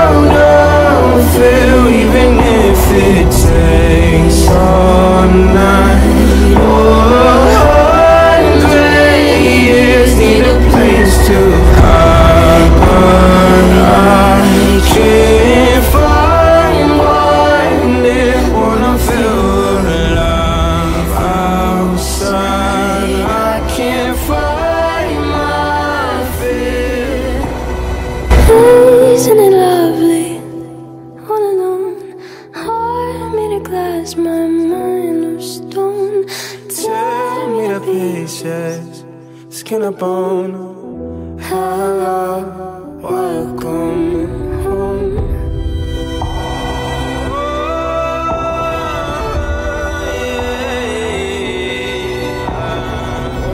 Isn't glass, my mind of stone. Tear me to pieces, skin and bone. Hello.